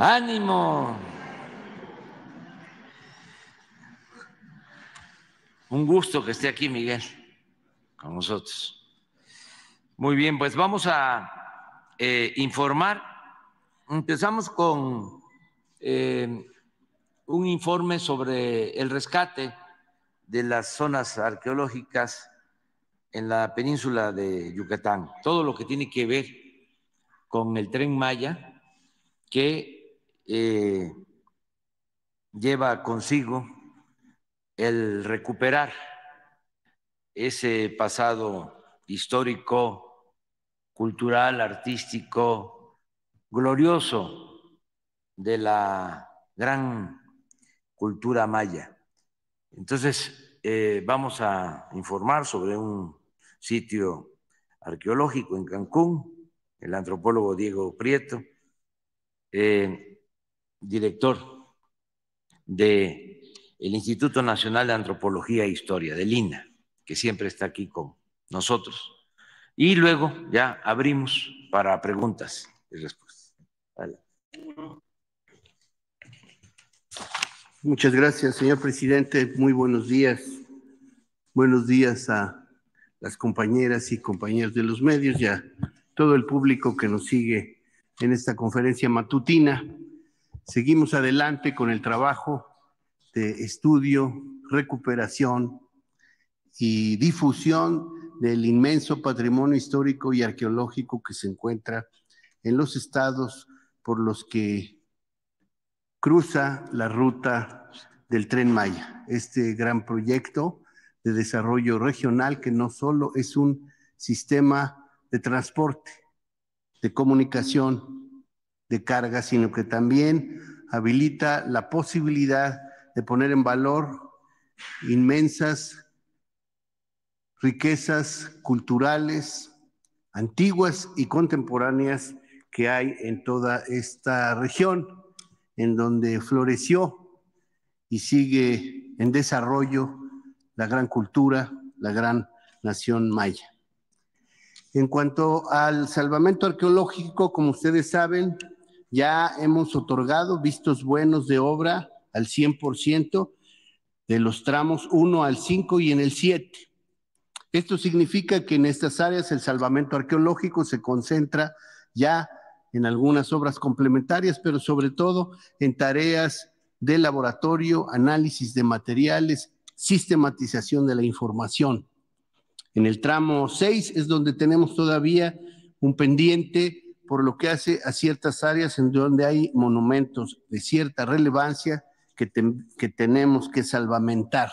Ánimo. Un gusto que esté aquí Miguel con nosotros. Muy bien, pues vamos a eh, informar. Empezamos con eh, un informe sobre el rescate de las zonas arqueológicas en la península de Yucatán, todo lo que tiene que ver con el tren Maya que eh, lleva consigo el recuperar ese pasado histórico, cultural, artístico, glorioso de la gran cultura maya. Entonces, eh, vamos a informar sobre un sitio arqueológico en Cancún, el antropólogo Diego Prieto, eh, director del Instituto Nacional de Antropología e Historia, del INA, que siempre está aquí con nosotros. Y luego ya abrimos para preguntas y respuestas. Muchas gracias, señor presidente. Muy buenos días. Buenos días a las compañeras y compañeros de los medios y a todo el público que nos sigue en esta conferencia matutina. Seguimos adelante con el trabajo de estudio, recuperación y difusión del inmenso patrimonio histórico y arqueológico que se encuentra en los estados por los que cruza la ruta del tren Maya, este gran proyecto de desarrollo regional que no solo es un sistema de transporte, de comunicación, de carga, sino que también habilita la posibilidad de poner en valor inmensas riquezas culturales antiguas y contemporáneas que hay en toda esta región, en donde floreció y sigue en desarrollo la gran cultura, la gran nación maya. En cuanto al salvamento arqueológico, como ustedes saben, ya hemos otorgado vistos buenos de obra al 100% de los tramos 1 al 5 y en el 7. Esto significa que en estas áreas el salvamento arqueológico se concentra ya en algunas obras complementarias, pero sobre todo en tareas de laboratorio, análisis de materiales, sistematización de la información. En el tramo 6 es donde tenemos todavía un pendiente por lo que hace a ciertas áreas en donde hay monumentos de cierta relevancia que, tenemos que salvamentar.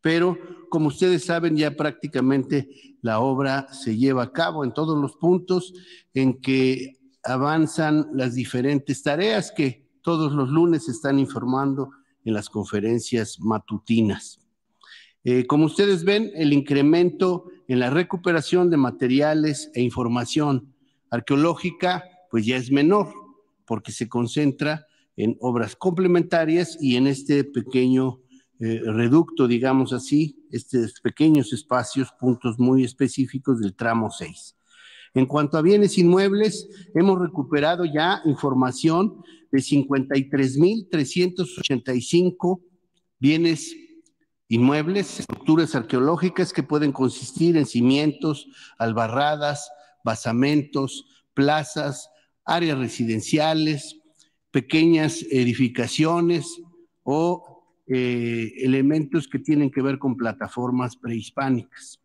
Pero como ustedes saben, ya prácticamente la obra se lleva a cabo en todos los puntos en que avanzan las diferentes tareas que todos los lunes están informando en las conferencias matutinas. Eh, como ustedes ven, el incremento en la recuperación de materiales e información arqueológica, pues ya es menor, porque se concentra en obras complementarias y en este pequeño eh, reducto, digamos así, estos pequeños espacios, puntos muy específicos del tramo 6. En cuanto a bienes inmuebles, hemos recuperado ya información de 53.385 bienes inmuebles, estructuras arqueológicas que pueden consistir en cimientos, albarradas, basamentos, plazas, áreas residenciales, pequeñas edificaciones o eh, elementos que tienen que ver con plataformas prehispánicas.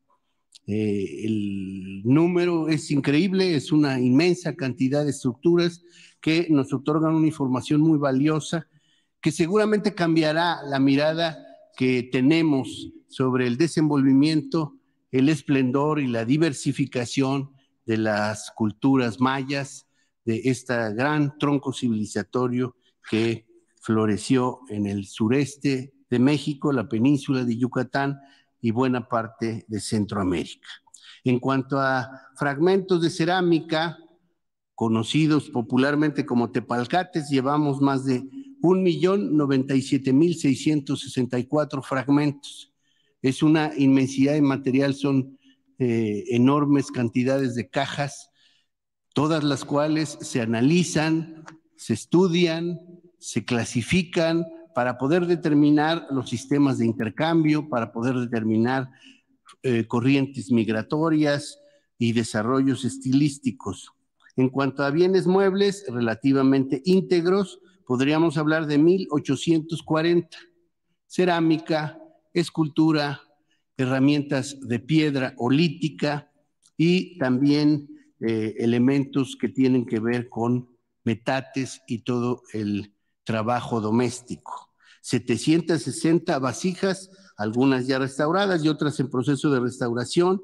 Eh, el número es increíble, es una inmensa cantidad de estructuras que nos otorgan una información muy valiosa que seguramente cambiará la mirada que tenemos sobre el desenvolvimiento, el esplendor y la diversificación de las culturas mayas, de este gran tronco civilizatorio que floreció en el sureste de México, la península de Yucatán y buena parte de Centroamérica. En cuanto a fragmentos de cerámica, conocidos popularmente como tepalcates, llevamos más de 1.097.664 fragmentos. Es una inmensidad de material, son eh, enormes cantidades de cajas, todas las cuales se analizan, se estudian, se clasifican para poder determinar los sistemas de intercambio, para poder determinar eh, corrientes migratorias y desarrollos estilísticos. En cuanto a bienes muebles relativamente íntegros, podríamos hablar de 1840. Cerámica, escultura, herramientas de piedra o lítica y también eh, elementos que tienen que ver con metates y todo el trabajo doméstico. 760 vasijas, algunas ya restauradas y otras en proceso de restauración,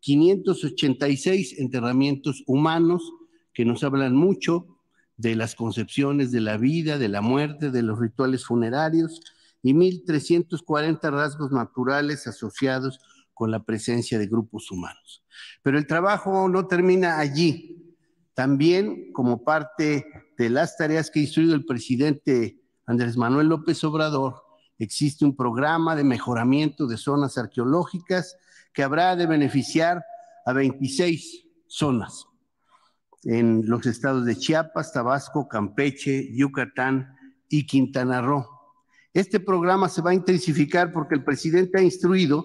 586 enterramientos humanos que nos hablan mucho de las concepciones de la vida, de la muerte, de los rituales funerarios y 1340 rasgos naturales asociados con la presencia de grupos humanos. Pero el trabajo no termina allí. También como parte de las tareas que ha instruido el presidente Andrés Manuel López Obrador, existe un programa de mejoramiento de zonas arqueológicas que habrá de beneficiar a 26 zonas en los estados de Chiapas, Tabasco, Campeche, Yucatán y Quintana Roo. Este programa se va a intensificar porque el presidente ha instruido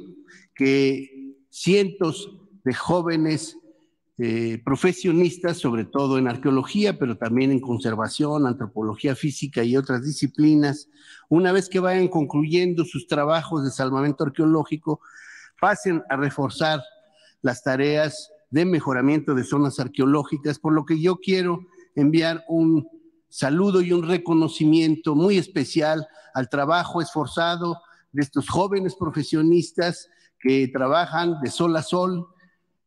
que cientos de jóvenes eh, profesionistas, sobre todo en arqueología, pero también en conservación, antropología física y otras disciplinas, una vez que vayan concluyendo sus trabajos de salvamento arqueológico, pasen a reforzar las tareas de mejoramiento de zonas arqueológicas, por lo que yo quiero enviar un saludo y un reconocimiento muy especial al trabajo esforzado de estos jóvenes profesionistas que trabajan de sol a sol,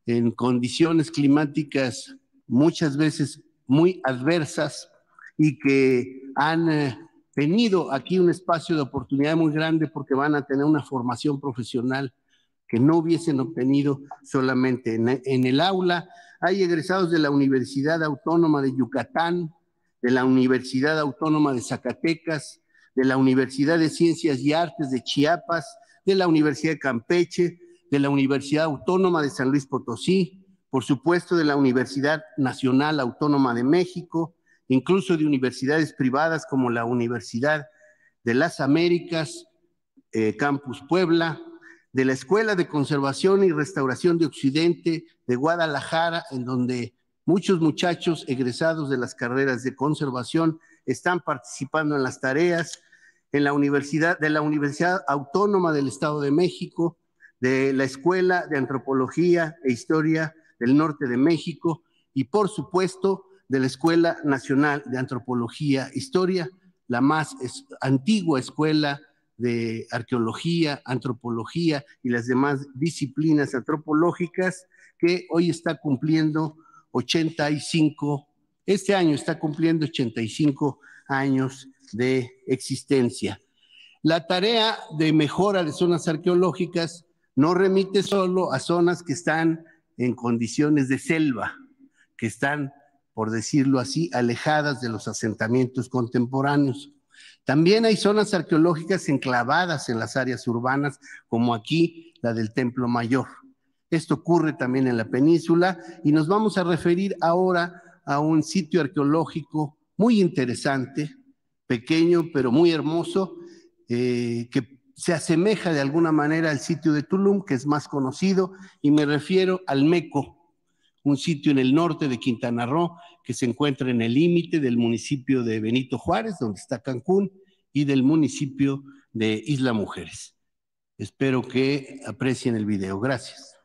en condiciones climáticas muchas veces muy adversas y que han eh, tenido aquí un espacio de oportunidad muy grande porque van a tener una formación profesional que no hubiesen obtenido solamente en, en, el aula. Hay egresados de la Universidad Autónoma de Yucatán, de la Universidad Autónoma de Zacatecas, de la Universidad de Ciencias y Artes de Chiapas, de la Universidad de Campeche, de la Universidad Autónoma de San Luis Potosí, por supuesto de la Universidad Nacional Autónoma de México, incluso de universidades privadas como la Universidad de las Américas, eh, Campus Puebla, de la Escuela de Conservación y Restauración de Occidente de Guadalajara, en donde muchos muchachos egresados de las carreras de conservación están participando en las tareas, en la Universidad, de la Universidad Autónoma del Estado de México, de la Escuela de Antropología e Historia del Norte de México y por supuesto de la Escuela Nacional de Antropología e Historia, la más antigua escuela de arqueología, antropología y las demás disciplinas antropológicas que hoy está cumpliendo 85, este año está cumpliendo 85 años de existencia. La tarea de mejora de zonas arqueológicas no remite solo a zonas que están en condiciones de selva, que están, por decirlo así, alejadas de los asentamientos contemporáneos. También hay zonas arqueológicas enclavadas en las áreas urbanas, como aquí la del Templo Mayor. Esto ocurre también en la península y nos vamos a referir ahora a un sitio arqueológico muy interesante, pequeño pero muy hermoso, eh, que se asemeja de alguna manera al sitio de Tulum, que es más conocido, y me refiero al Meco, un sitio en el norte de Quintana Roo que se encuentra en el límite del municipio de Benito Juárez, donde está Cancún, y del municipio de Isla Mujeres. Espero que aprecien el video. Gracias.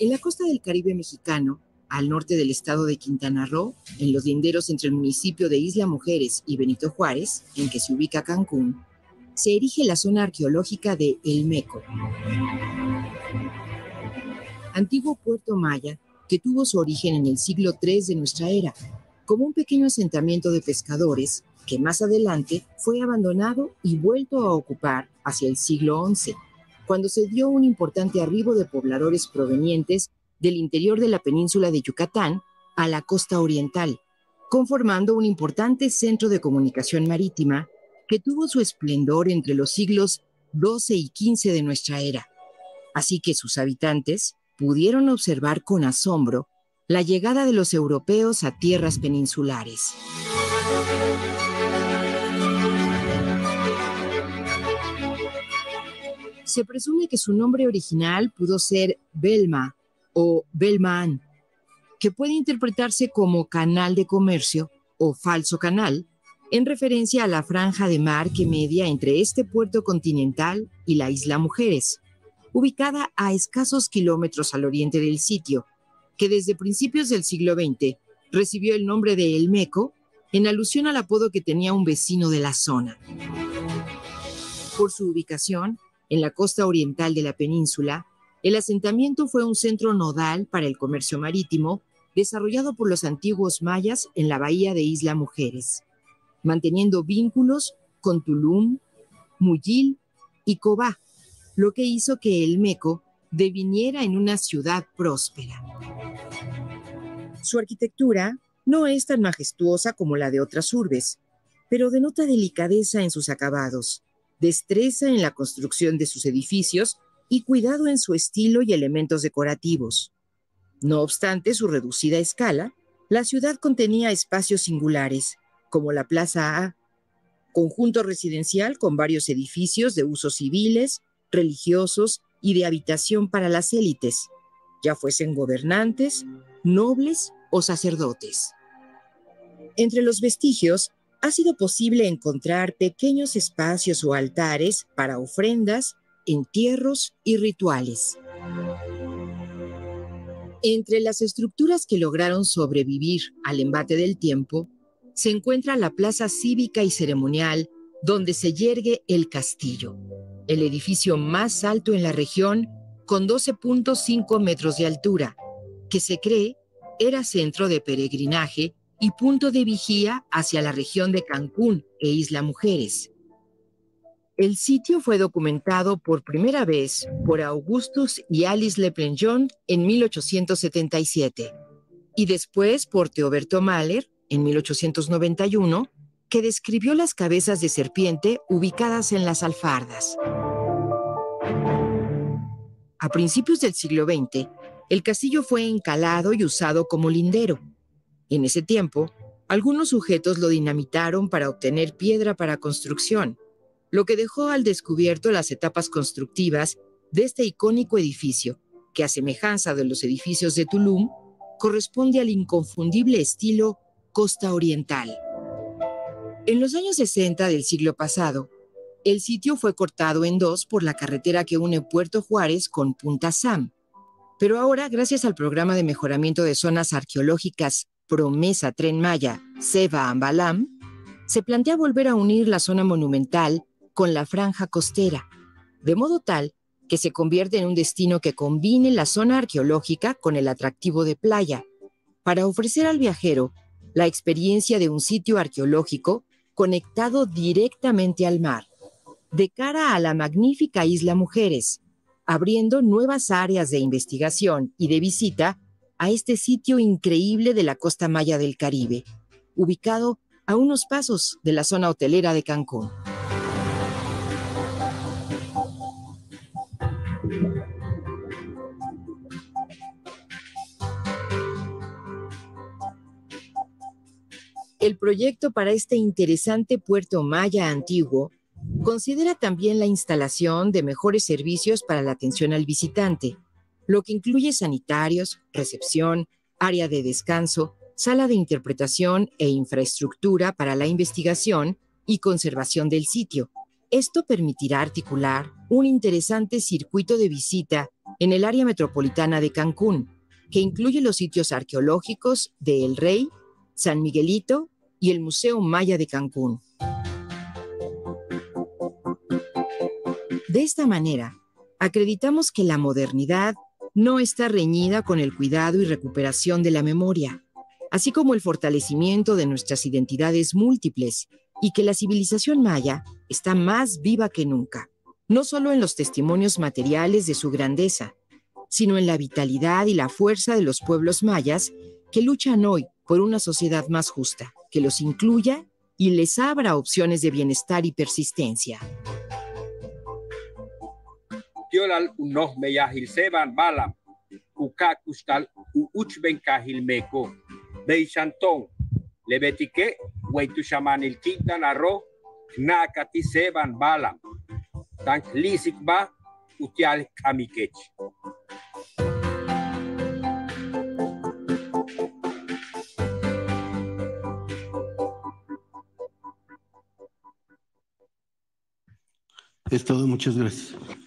En la costa del Caribe mexicano, al norte del estado de Quintana Roo, en los linderos entre el municipio de Isla Mujeres y Benito Juárez, en que se ubica Cancún, se erige la zona arqueológica de El Meco. Antiguo puerto maya que tuvo su origen en el siglo III de nuestra era, como un pequeño asentamiento de pescadores que más adelante fue abandonado y vuelto a ocupar hacia el siglo XI, cuando se dio un importante arribo de pobladores provenientes del interior de la península de Yucatán a la costa oriental, conformando un importante centro de comunicación marítima que tuvo su esplendor entre los siglos XII y XV de nuestra era. Así que sus habitantes pudieron observar con asombro la llegada de los europeos a tierras peninsulares. Se presume que su nombre original pudo ser Belma o Belman, que puede interpretarse como canal de comercio o falso canal, en referencia a la franja de mar que media entre este puerto continental y la isla Mujeres, ubicada a escasos kilómetros al oriente del sitio, que desde principios del siglo XX recibió el nombre de El Meco en alusión al apodo que tenía un vecino de la zona. Por su ubicación, en la costa oriental de la península, el asentamiento fue un centro nodal para el comercio marítimo desarrollado por los antiguos mayas en la bahía de Isla Mujeres, manteniendo vínculos con Tulum, Muyil y Cobá, lo que hizo que el Meco deviniera en una ciudad próspera. Su arquitectura no es tan majestuosa como la de otras urbes, pero denota delicadeza en sus acabados, destreza en la construcción de sus edificios y cuidado en su estilo y elementos decorativos. No obstante su reducida escala, la ciudad contenía espacios singulares, como la Plaza A, conjunto residencial con varios edificios de usos civiles, religiosos y de habitación para las élites, ya fuesen gobernantes, nobles o sacerdotes. Entre los vestigios ha sido posible encontrar pequeños espacios o altares para ofrendas, entierros y rituales. Entre las estructuras que lograron sobrevivir al embate del tiempo, se encuentra la plaza cívica y ceremonial donde se yergue el castillo, el edificio más alto en la región con 12.5 metros de altura, que se cree era centro de peregrinaje y punto de vigía hacia la región de Cancún e Isla Mujeres. El sitio fue documentado por primera vez por Augustus y Alice Le Plongeon en 1877 y después por Teoberto Mahler en 1891, que describió las cabezas de serpiente ubicadas en las alfardas. A principios del siglo XX, el castillo fue encalado y usado como lindero. En ese tiempo, algunos sujetos lo dinamitaron para obtener piedra para construcción lo que dejó al descubierto las etapas constructivas de este icónico edificio, que a semejanza de los edificios de Tulum, corresponde al inconfundible estilo costa oriental. En los años 60 del siglo pasado, el sitio fue cortado en dos por la carretera que une Puerto Juárez con Punta Sam. Pero ahora, gracias al programa de mejoramiento de zonas arqueológicas Promesa Tren Maya, Seba Ambalam, se plantea volver a unir la zona monumental con la franja costera, de modo tal que se convierte en un destino que combine la zona arqueológica con el atractivo de playa, para ofrecer al viajero la experiencia de un sitio arqueológico conectado directamente al mar, de cara a la magnífica isla Mujeres, abriendo nuevas áreas de investigación y de visita a este sitio increíble de la costa maya del Caribe, ubicado a unos pasos de la zona hotelera de Cancún. El proyecto para este interesante puerto maya antiguo considera también la instalación de mejores servicios para la atención al visitante, lo que incluye sanitarios, recepción, área de descanso, sala de interpretación e infraestructura para la investigación y conservación del sitio. Esto permitirá articular un interesante circuito de visita en el área metropolitana de Cancún, que incluye los sitios arqueológicos de El Rey, San Miguelito y el Museo Maya de Cancún. De esta manera, acreditamos que la modernidad no está reñida con el cuidado y recuperación de la memoria, así como el fortalecimiento de nuestras identidades múltiples y que la civilización maya está más viva que nunca, no solo en los testimonios materiales de su grandeza, sino en la vitalidad y la fuerza de los pueblos mayas que luchan hoy por una sociedad más justa, que los incluya y les abra opciones de bienestar y persistencia. Tiolal unoh meyahil seban balam, ukakustal uuchben kahil meko, beisantón, lebetique, weitushamanil quintan arro, nakati seban balam, tan lisik utial kamikech. Es todo, muchas gracias.